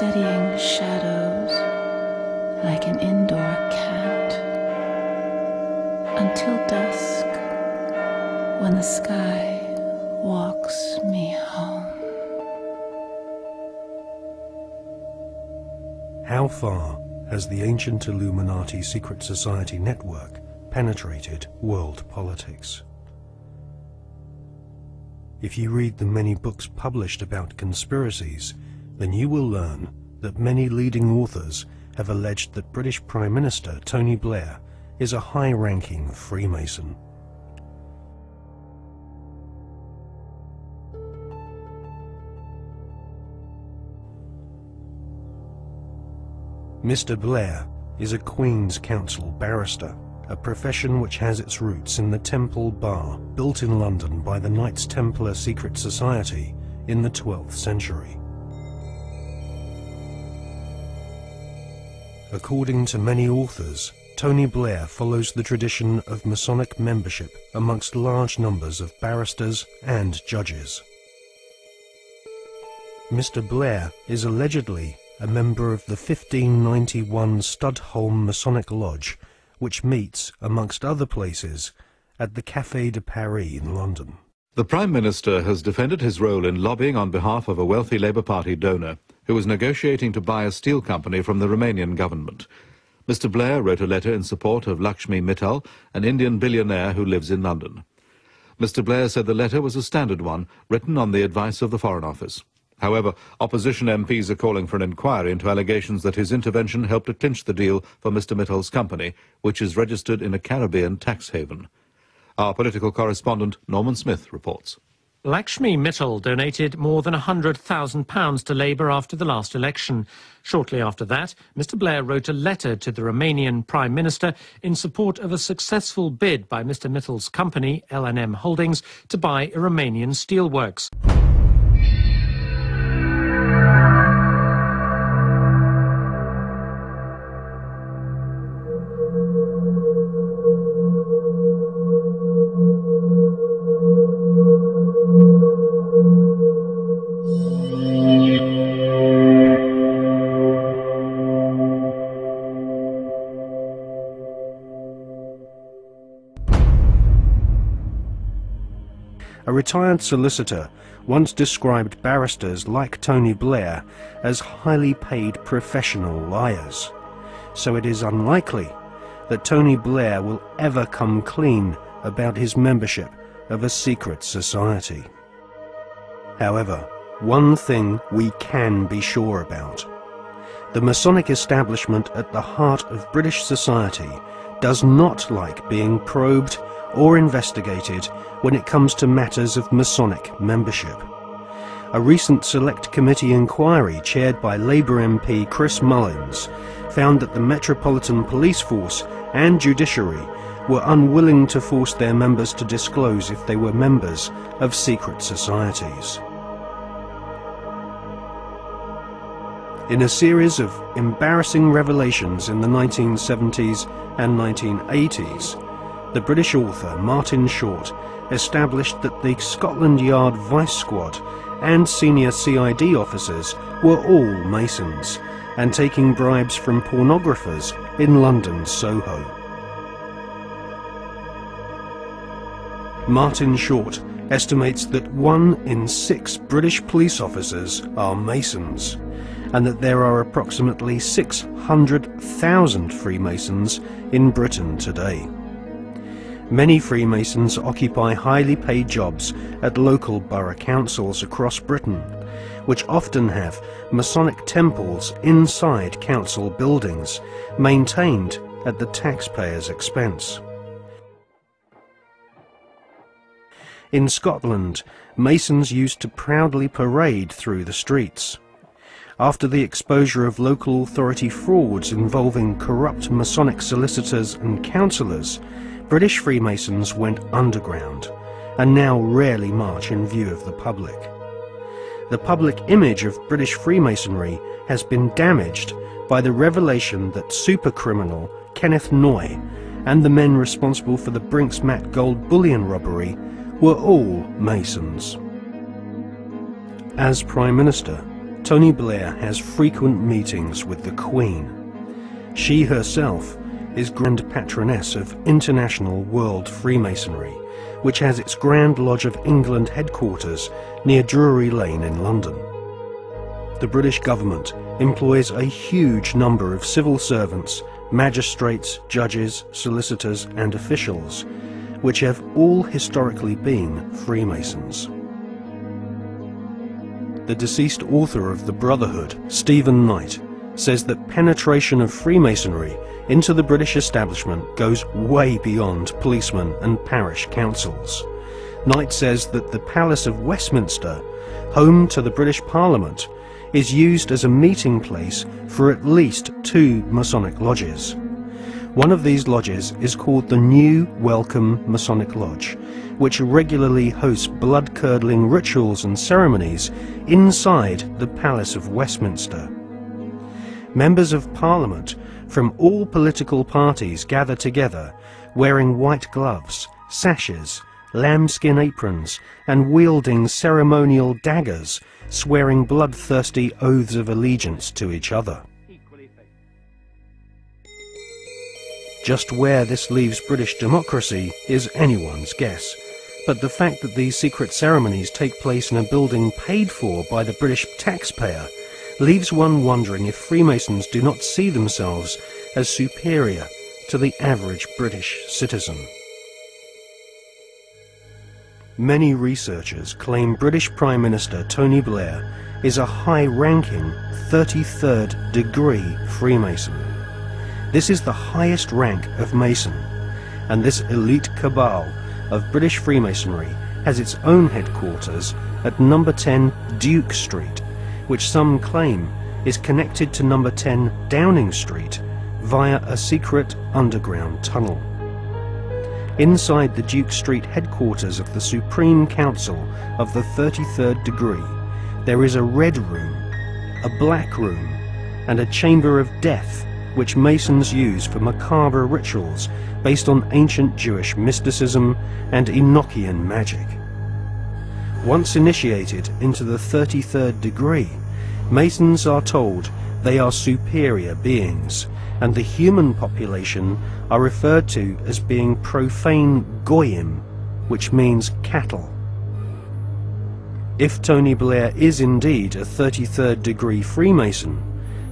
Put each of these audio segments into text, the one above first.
steadying shadows like an indoor cat until dusk when the sky walks me home. How far has the ancient Illuminati secret society network penetrated world politics? If you read the many books published about conspiracies, then you will learn that many leading authors have alleged that British Prime Minister Tony Blair is a high-ranking Freemason. Mr. Blair is a Queen's Counsel barrister, a profession which has its roots in the Temple Bar, built in London by the Knights Templar secret society in the 12th century. According to many authors, Tony Blair follows the tradition of Masonic membership amongst large numbers of barristers and judges. Mr. Blair is allegedly a member of the 1591 Studholme Masonic Lodge, which meets, amongst other places, at the Café de Paris in London. The Prime Minister has defended his role in lobbying on behalf of a wealthy Labour Party donor who was negotiating to buy a steel company from the Romanian government. Mr. Blair wrote a letter in support of Lakshmi Mittal, an Indian billionaire who lives in London. Mr. Blair said the letter was a standard one, written on the advice of the Foreign Office. However, opposition MPs are calling for an inquiry into allegations that his intervention helped to clinch the deal for Mr. Mittal's company, which is registered in a Caribbean tax haven. Our political correspondent, Norman Smith, reports. Lakshmi Mittal donated more than £100,000 to Labour after the last election. Shortly after that, Mr Blair wrote a letter to the Romanian Prime Minister in support of a successful bid by Mr Mittal's company, LNM Holdings, to buy a Romanian steelworks. Retired solicitor once described barristers like Tony Blair as highly paid professional liars. So it is unlikely that Tony Blair will ever come clean about his membership of a secret society. However, one thing we can be sure about. The Masonic establishment at the heart of British society does not like being probed or investigated when it comes to matters of Masonic membership. A recent Select Committee inquiry chaired by Labour MP Chris Mullins found that the Metropolitan Police Force and Judiciary were unwilling to force their members to disclose if they were members of secret societies. In a series of embarrassing revelations in the 1970s and 1980s, the British author Martin Short established that the Scotland Yard Vice Squad and senior CID officers were all Masons and taking bribes from pornographers in London's Soho. Martin Short estimates that one in six British police officers are Masons and that there are approximately 600,000 Freemasons in Britain today. Many Freemasons occupy highly paid jobs at local borough councils across Britain, which often have Masonic temples inside council buildings, maintained at the taxpayer's expense. In Scotland, Masons used to proudly parade through the streets. After the exposure of local authority frauds involving corrupt Masonic solicitors and councillors, British Freemasons went underground and now rarely march in view of the public. The public image of British Freemasonry has been damaged by the revelation that supercriminal Kenneth Noye and the men responsible for the Brink's-Mat gold bullion robbery were all Masons. As Prime Minister, Tony Blair has frequent meetings with the Queen. She herself is Grand Patroness of International World Freemasonry, which has its Grand Lodge of England headquarters near Drury Lane in London. The British government employs a huge number of civil servants, magistrates, judges, solicitors and officials, which have all historically been Freemasons. The deceased author of The Brotherhood, Stephen Knight, says that penetration of Freemasonry into the British establishment goes way beyond policemen and parish councils. Knight says that the Palace of Westminster, home to the British Parliament, is used as a meeting place for at least two Masonic lodges. One of these lodges is called the New Welcome Masonic Lodge, which regularly hosts blood-curdling rituals and ceremonies inside the Palace of Westminster. Members of Parliament from all political parties gather together wearing white gloves, sashes, lambskin aprons and wielding ceremonial daggers, swearing bloodthirsty oaths of allegiance to each other. Just where this leaves British democracy is anyone's guess. But the fact that these secret ceremonies take place in a building paid for by the British taxpayer leaves one wondering if Freemasons do not see themselves as superior to the average British citizen. Many researchers claim British Prime Minister Tony Blair is a high-ranking 33rd degree Freemason. This is the highest rank of Mason, and this elite cabal of British Freemasonry has its own headquarters at number 10 Duke Street, which some claim is connected to number 10 Downing Street via a secret underground tunnel. Inside the Duke Street headquarters of the Supreme Council of the 33rd degree, there is a red room, a black room, and a chamber of death which Masons use for macabre rituals based on ancient Jewish mysticism and Enochian magic. Once initiated into the 33rd degree, Masons are told they are superior beings, and the human population are referred to as being profane goyim, which means cattle. If Tony Blair is indeed a 33rd degree Freemason,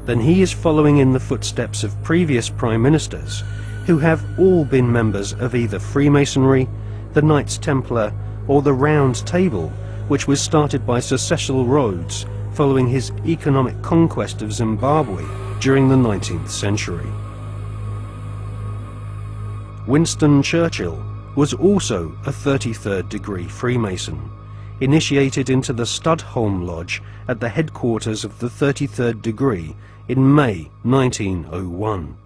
then he is following in the footsteps of previous prime ministers who have all been members of either Freemasonry, the Knights Templar, or the Round Table, which was started by Sir Cecil Rhodes following his economic conquest of Zimbabwe during the 19th century. Winston Churchill was also a 33rd degree Freemason, initiated into the Studholme Lodge at the headquarters of the 33rd degree in May 1901.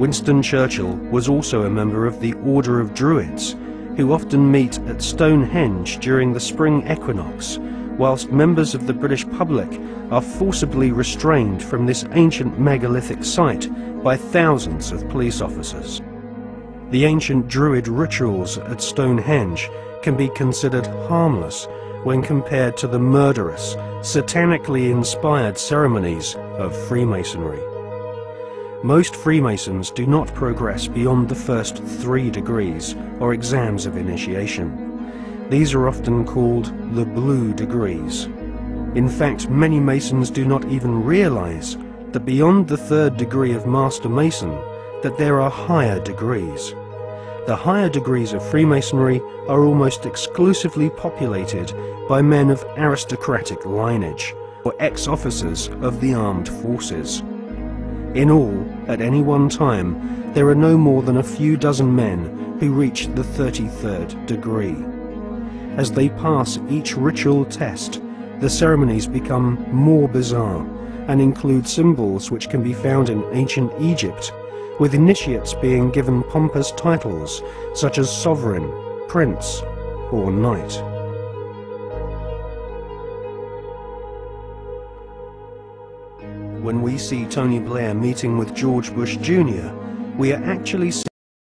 Winston Churchill was also a member of the Order of Druids, who often meet at Stonehenge during the spring equinox, whilst members of the British public are forcibly restrained from this ancient megalithic site by thousands of police officers. The ancient Druid rituals at Stonehenge can be considered harmless when compared to the murderous, satanically inspired ceremonies of Freemasonry. Most Freemasons do not progress beyond the first three degrees or exams of initiation. These are often called the blue degrees. In fact, many Masons do not even realize that beyond the third degree of Master Mason, that there are higher degrees. The higher degrees of Freemasonry are almost exclusively populated by men of aristocratic lineage or ex-officers of the armed forces. In all, at any one time, there are no more than a few dozen men who reach the 33rd degree. As they pass each ritual test, the ceremonies become more bizarre and include symbols which can be found in ancient Egypt, with initiates being given pompous titles such as sovereign, prince, or knight. When we see Tony Blair meeting with George Bush Jr., we are actually